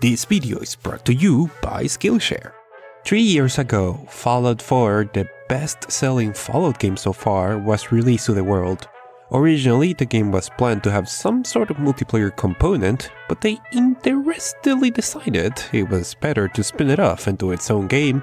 This video is brought to you by Skillshare. Three years ago, Fallout 4, the best selling Fallout game so far, was released to the world. Originally, the game was planned to have some sort of multiplayer component, but they interestedly decided it was better to spin it off into its own game,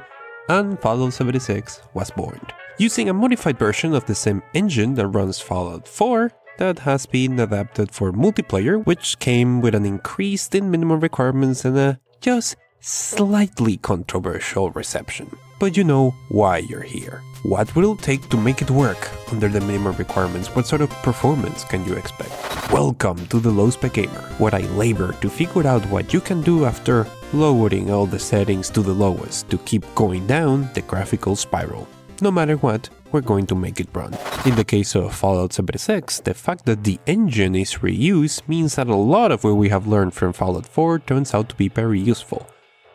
and Fallout 76 was born. Using a modified version of the same engine that runs Fallout 4, that has been adapted for multiplayer, which came with an increase in minimum requirements and a just slightly controversial reception. But you know why you're here. What will it take to make it work under the minimum requirements? What sort of performance can you expect? Welcome to the Low Spec Gamer, where I labor to figure out what you can do after lowering all the settings to the lowest to keep going down the graphical spiral. No matter what, we're going to make it run. In the case of Fallout 76, the fact that the engine is reused means that a lot of what we have learned from Fallout 4 turns out to be very useful.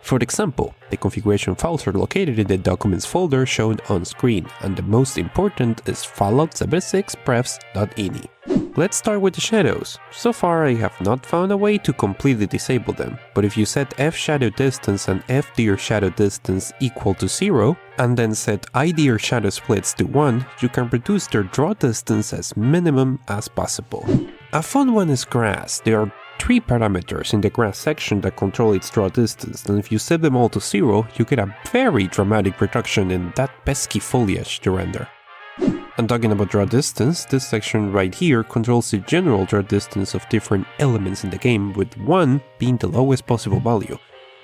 For example, the configuration files are located in the documents folder shown on screen, and the most important is fallout 76 prefs.ini. Let's start with the shadows. So far I have not found a way to completely disable them, but if you set f shadow distance and f dir shadow distance equal to 0, and then set idir shadow splits to 1, you can reduce their draw distance as minimum as possible. A fun one is grass. There are three parameters in the grass section that control its draw distance, and if you set them all to zero, you get a very dramatic reduction in that pesky foliage to render. And talking about draw distance, this section right here controls the general draw distance of different elements in the game, with 1 being the lowest possible value.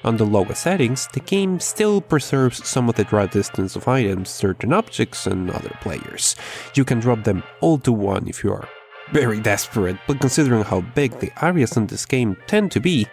On the lowest settings, the game still preserves some of the draw distance of items, certain objects, and other players. You can drop them all to 1 if you are very desperate, but considering how big the areas in this game tend to be,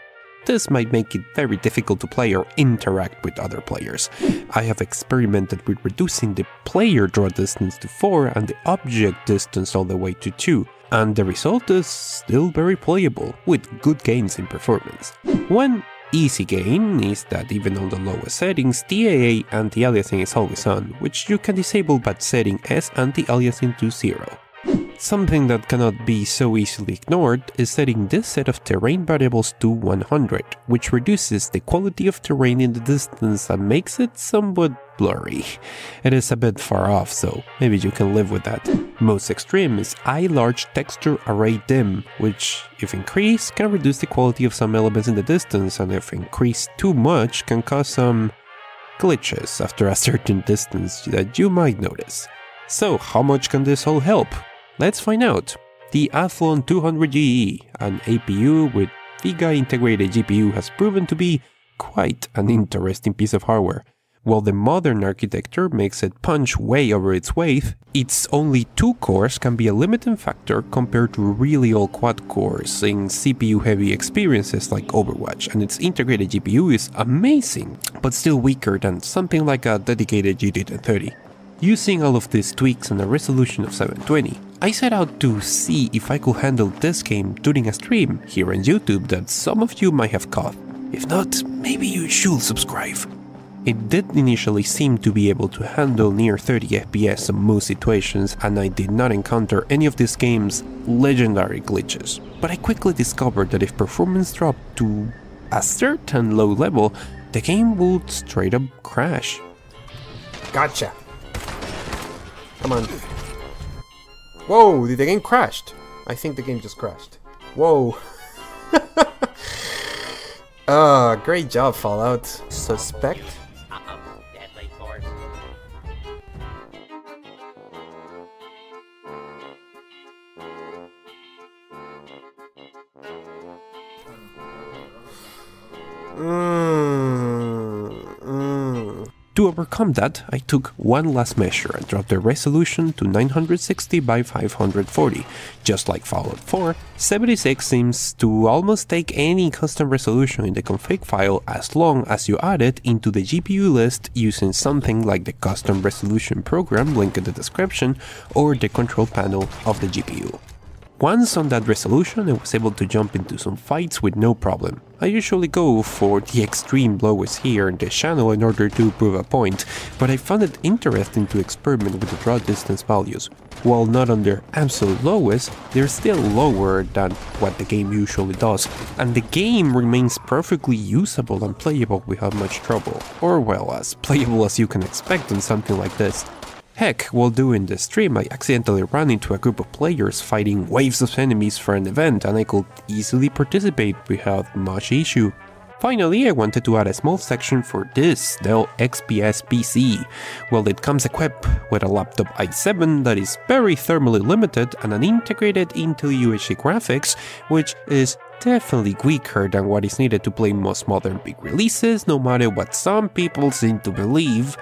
this might make it very difficult to play or interact with other players. I have experimented with reducing the player draw distance to 4 and the object distance all the way to 2, and the result is still very playable, with good gains in performance. One easy gain is that even on the lowest settings, the AA anti-aliasing is always on, which you can disable by setting S anti-aliasing to 0. Something that cannot be so easily ignored is setting this set of terrain variables to 100, which reduces the quality of terrain in the distance and makes it somewhat blurry. It is a bit far off, so maybe you can live with that. Most extreme is I large texture array dim, which if increased can reduce the quality of some elements in the distance and if increased too much can cause some glitches after a certain distance that you might notice. So how much can this all help? Let's find out. The Athlon 200GE, an APU with Vega integrated GPU has proven to be quite an interesting piece of hardware. While the modern architecture makes it punch way over its weight, its only two cores can be a limiting factor compared to really old quad cores in CPU heavy experiences like Overwatch, and its integrated GPU is amazing, but still weaker than something like a dedicated GT1030. Using all of these tweaks and a resolution of 720, I set out to see if I could handle this game during a stream here on YouTube that some of you might have caught. If not, maybe you should subscribe. It did initially seem to be able to handle near 30 FPS in most situations and I did not encounter any of this game's legendary glitches. But I quickly discovered that if performance dropped to a certain low level, the game would straight up crash. Gotcha. Come on. Whoa, the game crashed. I think the game just crashed. Whoa. Ah, uh, great job, Fallout. Suspect? Uh-oh, deadly force. Mm, mm. To overcome that, I took one last measure and dropped the resolution to 960 by 540. Just like Fallout 4, 76 seems to almost take any custom resolution in the config file as long as you add it into the GPU list using something like the custom resolution program linked in the description or the control panel of the GPU. Once on that resolution, I was able to jump into some fights with no problem. I usually go for the extreme lowest here in the channel in order to prove a point, but I found it interesting to experiment with the draw distance values. while not on their absolute lowest, they're still lower than what the game usually does, and the game remains perfectly usable and playable without much trouble, or well, as playable as you can expect on something like this. Heck, while doing the stream, I accidentally ran into a group of players fighting waves of enemies for an event and I could easily participate without much issue. Finally, I wanted to add a small section for this Dell XPS PC. Well, it comes equipped with a laptop i7 that is very thermally limited and an integrated Intel UHD graphics, which is definitely weaker than what is needed to play most modern big releases, no matter what some people seem to believe.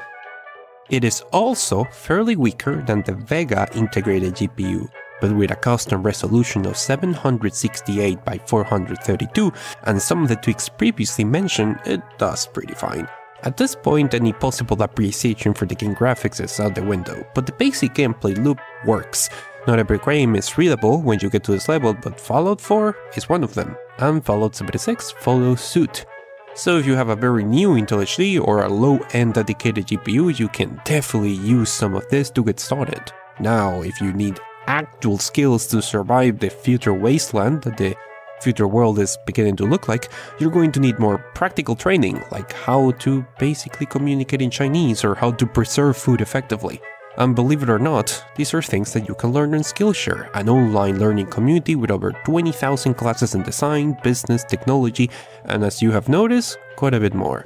It is also fairly weaker than the Vega integrated GPU, but with a custom resolution of 768 by 432 and some of the tweaks previously mentioned, it does pretty fine. At this point, any possible appreciation for the game graphics is out the window, but the basic gameplay loop works. Not every game is readable when you get to this level, but Fallout 4 is one of them, and Fallout 76 follows suit. So if you have a very new Intel HD or a low-end dedicated GPU, you can definitely use some of this to get started. Now, if you need actual skills to survive the future wasteland that the future world is beginning to look like, you're going to need more practical training, like how to basically communicate in Chinese or how to preserve food effectively. And believe it or not, these are things that you can learn on Skillshare, an online learning community with over 20,000 classes in design, business, technology, and as you have noticed, quite a bit more.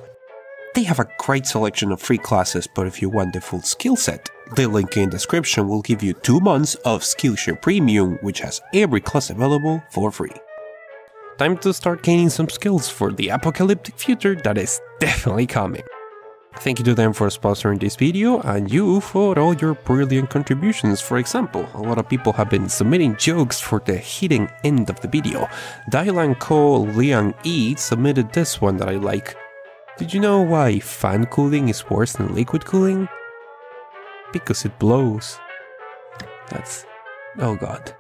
They have a great selection of free classes, but if you want the full skill set, the link in the description will give you 2 months of Skillshare Premium, which has every class available for free. Time to start gaining some skills for the apocalyptic future that is definitely coming. Thank you to them for sponsoring this video and you for all your brilliant contributions. For example, a lot of people have been submitting jokes for the hidden end of the video. Dylan Co Liang E submitted this one that I like. Did you know why fan cooling is worse than liquid cooling? Because it blows. That's... oh god.